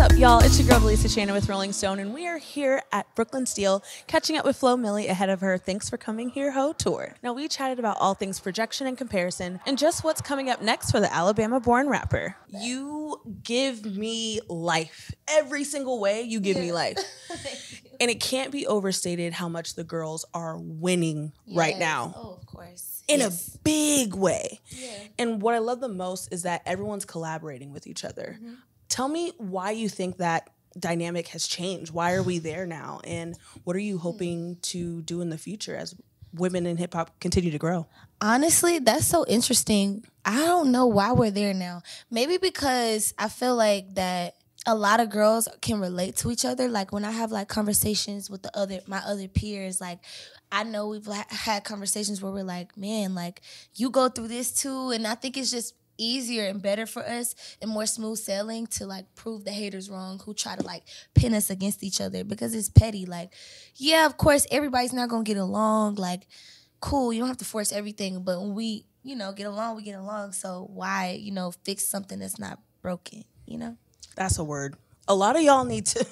up, y'all? It's your girl, Lisa Shana with Rolling Stone, and we are here at Brooklyn Steel catching up with Flo Milli ahead of her Thanks for Coming Here Ho tour. Now, we chatted about all things projection and comparison and just what's coming up next for the Alabama born rapper. You give me life. Every single way, you give me life. and it can't be overstated how much the girls are winning right now Oh, of course. in Yes. a big way. Yeah. And what I love the most is that everyone's collaborating with each other. Mm-hmm. Tell me why you think that dynamic has changed. Why are we there now? And what are you Hmm. hoping to do in the future as women in hip hop continue to grow? Honestly, that's so interesting. I don't know why we're there now. Maybe because I feel like that a lot of girls can relate to each other. Like when I have like conversations with the other my other peers, like I know we've ha- had conversations where we're like, man, like you go through this too, and I think it's just easier and better for us and more smooth sailing to like prove the haters wrong who try to like pin us against each other because it's petty like yeah of course everybody's not gonna get along like cool, you don't have to force everything, but when we, you know, get along, we get along. So why, you know, fix something that's not broken, you know? That's a word. A lot of y'all need to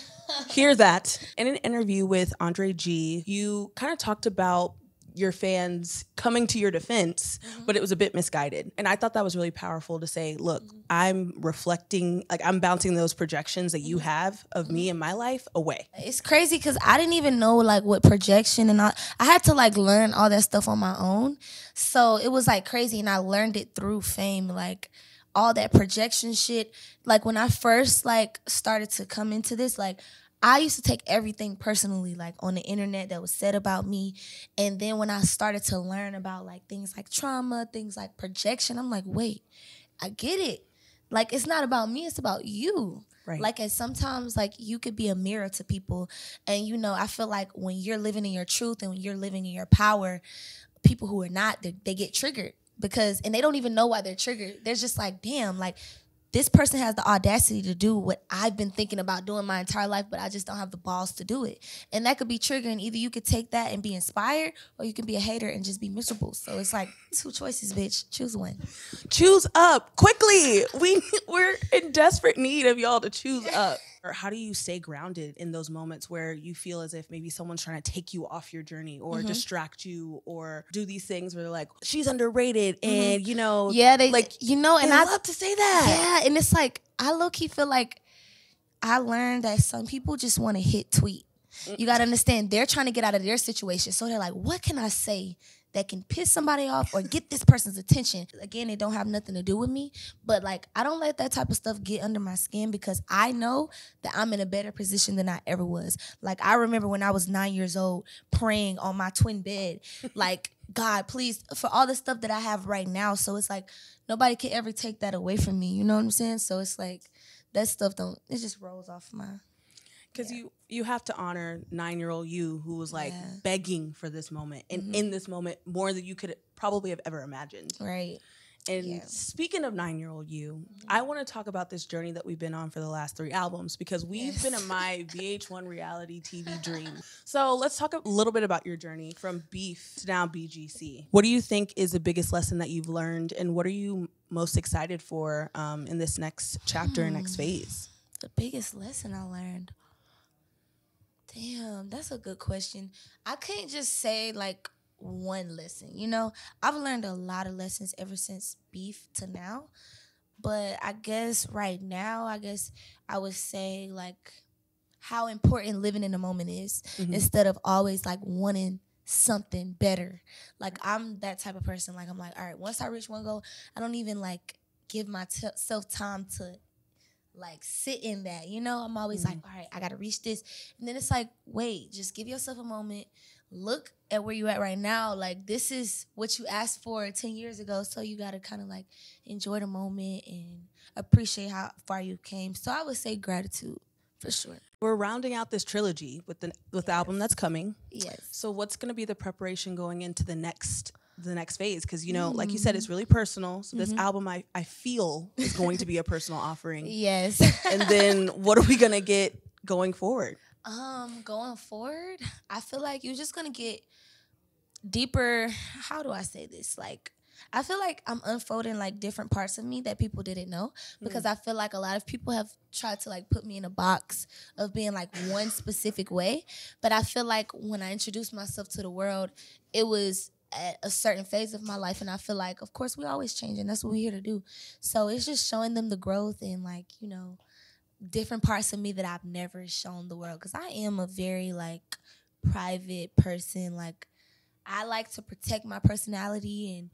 hear that. In an interview with Andre Gee, you kind of talked about your fans coming to your defense, mm-hmm. but it was a bit misguided. And I thought that was really powerful to say, look, mm-hmm. I'm reflecting, like I'm bouncing those projections that you mm-hmm. have of me and my life away. It's crazy because I didn't even know like what projection and all. I had to like learn all that stuff on my own. So it was like crazy, and I learned it through fame. Like all that projection shit. Like when I first like started to come into this, like I used to take everything personally, like on the internet that was said about me. And then when I started to learn about like things like trauma, things like projection, I'm like, wait, I get it. Like it's not about me, it's about you. Right. Like and sometimes like you could be a mirror to people. And you know, I feel like when you're living in your truth and when you're living in your power, people who are not, they, they get triggered because and they don't even know why they're triggered. They're just like, damn, like this person has the audacity to do what I've been thinking about doing my entire life, but I just don't have the balls to do it. And that could be triggering. Either you could take that and be inspired, or you can be a hater and just be miserable. So it's like two choices, bitch. Choose one. choose up quickly. We we're in desperate need of y'all to choose up. Or how do you stay grounded in those moments where you feel as if maybe someone's trying to take you off your journey or Mm-hmm. distract you or do these things where they're like, she's underrated and you know, Mm-hmm. Yeah, they like you know, and I love to say that. Yeah, and it's like I low key feel like I learned that some people just want to hit tweet. You gotta understand they're trying to get out of their situation, so they're like, "What can I say that can piss somebody off or get this person's attention?" Again, it don't have nothing to do with me, but like I don't let that type of stuff get under my skin because I know that I'm in a better position than I ever was. Like I remember when I was nine years old praying on my twin bed, like. God, please, for all the stuff that I have right now. So it's like nobody can ever take that away from me. You know what I'm saying? So it's like that stuff don't it just rolls off my Because you you have to honor nine year old you who was like Yeah. Mm-hmm. begging for this moment and in this moment more than you could probably have ever imagined. right. And Yeah. speaking of nine year old you, I want to talk about this journey that we've been on for the last three albums because we've Yes. been in my VH1 reality TV dream. So let's talk a little bit about your journey from Beef to now BGC. What do you think is the biggest lesson that you've learned, and what are you most excited for um, in this next chapter and next phase? The biggest lesson I learned. Damn, that's a good question. I can't just say like one lesson. You know, I've learned a lot of lessons ever since beef to now. But I guess right now, I guess I would say like how important living in the moment is Mhm. instead of always like wanting something better. Like I'm that type of person. Like I'm like, all right, once I reach one goal, I don't even like give myself time to like sit in that. You know, I'm always like, mm-hmm. all right, I gotta reach this. And then it's like, wait, just give yourself a moment. Look at where you at right now. Like this is what you asked for 10 years ago. So you gotta kind of like enjoy the moment and appreciate how far you came. So I would say gratitude for sure. We're rounding out this trilogy with the with the album that's coming. Yes. So what's going to be the preparation going into the next the next phase? Because you know, like you said, it's mm. really personal. So this mm-hmm. album, I I feel is going to be a personal offering. Yes. And then what are we gonna get going forward? Um, going forward, I feel like you're just gonna get deeper. How do I say this? Like, I feel like I'm unfolding like different parts of me that people didn't know because mm. I feel like a lot of people have tried to like put me in a box of being like one specific way. But I feel like when I introduced myself to the world, it was at a certain phase of my life and I feel like of course we always change and that's what we're here to do. So it's just showing them the growth and like, you know, different parts of me that I've never shown the world cuz I am a very like private person like I like to protect my personality and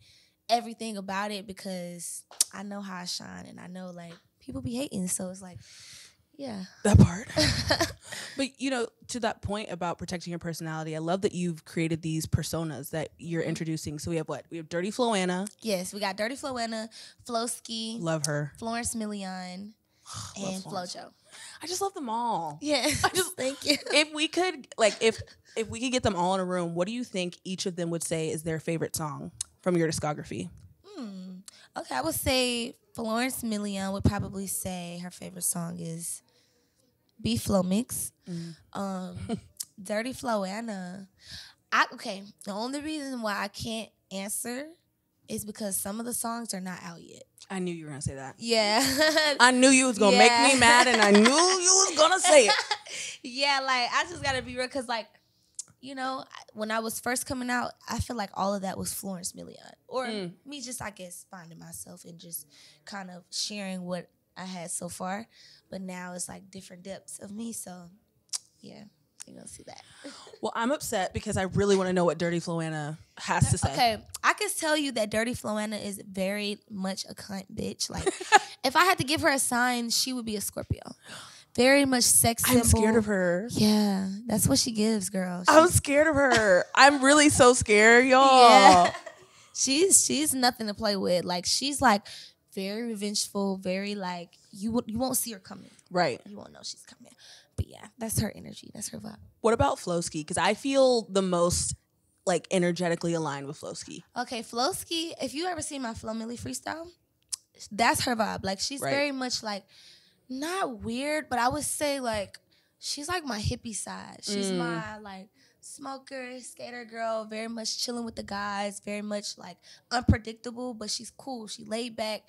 everything about it because I know how I shine and I know like people be hating so it's like yeah. That part. but you know, to that point about protecting your personality, I love that you've created these personas that you're introducing. So we have what? We have Dirty Floanna. Yes, we got Dirty Floanna, Flowski, Love her. Florence Million, and. Flojo. I just love them all. Yeah. I just- thank you. If we could like if if we could get them all in a room, what do you think each of them would say is their favorite song from your discography? Hmm. Okay, I would say Florence Million would probably say her favorite song is Beef FloMix. Um, Dirty Floanna. I okay. The only reason why I can't answer is because some of the songs are not out yet. I knew you were gonna say that. Yeah. I knew you was gonna Yeah. make me mad, and I knew you was gonna say it. yeah, like I just gotta be real because like, you know, when I was first coming out, I feel like all of that was Florence Million. Or Mm. me just I guess finding myself and just kind of sharing what I had so far. But now it's like different depths of me. So yeah, you're gonna see that. Well, I'm upset because I really want to know what Dirty Floanna has to say. Okay, I can tell you that Dirty Floanna is very much a cunt bitch. Like, if I had to give her a sign, she would be a Scorpio. Very much sex I'm symbol. scared of her. Yeah, that's what she gives, girl. I'm scared of her. I'm really so scared, y'all. Yeah. she's she's nothing to play with. Like she's like very revengeful, very like you won't- you won't see her coming. Right. You won't know she's coming. But yeah, that's her energy. That's her vibe. What about Flowski? Because I feel the most like energetically aligned with Flowski. Okay, Flowski, if you ever seen my Flo Milli freestyle, that's her vibe. Like she's Right. very much like not weird, but I would say like she's like my hippie side. She's Mm. my like smoker, skater girl, very much chilling with the guys, very much like unpredictable, but she's cool. She laid back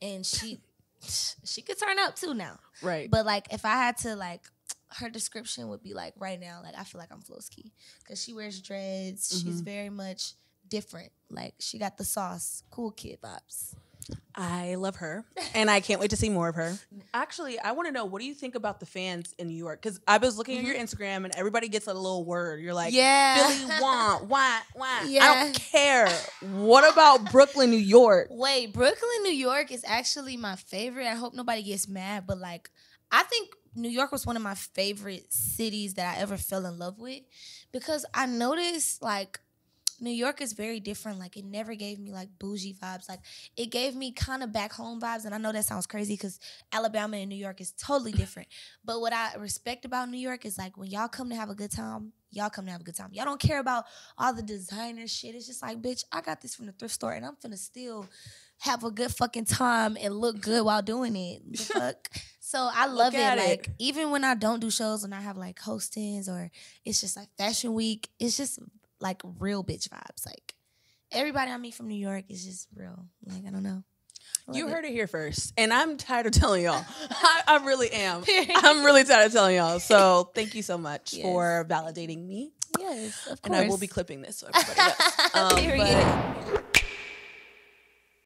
and she she could turn up too now. Right. But like if I had to like her description would be like right now, like I feel like I'm Flowski. Cause she wears dreads. She's Mhm. very much different. Like she got the sauce, cool kid vibes. I love her, and I can't wait to see more of her. Actually, I want to know what do you think about the fans in New York? Because I was looking at your mm-hmm. Instagram, and everybody gets a little word. You're like, yeah. Philly want, want, why? I don't care. What about Brooklyn, New York? Wait, Brooklyn, New York is actually my favorite. I hope nobody gets mad, but like I think New York was one of my favorite cities that I ever fell in love with because I noticed like New York is very different. Like it never gave me like bougie vibes. Like it gave me kind of back home vibes. And I know that sounds crazy because Alabama and New York is totally different. but what I respect about New York is like when y'all come to have a good time, y'all come to have a good time. Y'all don't care about all the designer shit. It's just like, bitch, I got this from the thrift store and I'm finna still have a good fucking time and look good while doing it. The fuck? So I love it. it. Like even when I don't do shows and I have like hostings or it's just like fashion week, it's just like real bitch vibes. Like everybody I meet from New York is just real. Like I don't know. I You love heard it here first, and I'm tired of telling y'all. I, I really am. I'm really tired of telling y'all. So thank you so much Yes. for validating me, Yes, of course. and I will be clipping this so everybody knows. Um, Period. but